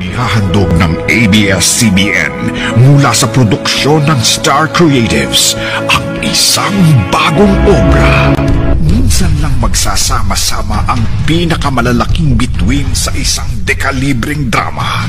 Inihahandog ng ABS-CBN mula sa produksyon ng Star Creatives ang isang bagong obra. Minsan lang magsasama-sama ang pinakamalalaking bituin sa isang dekalibreng drama.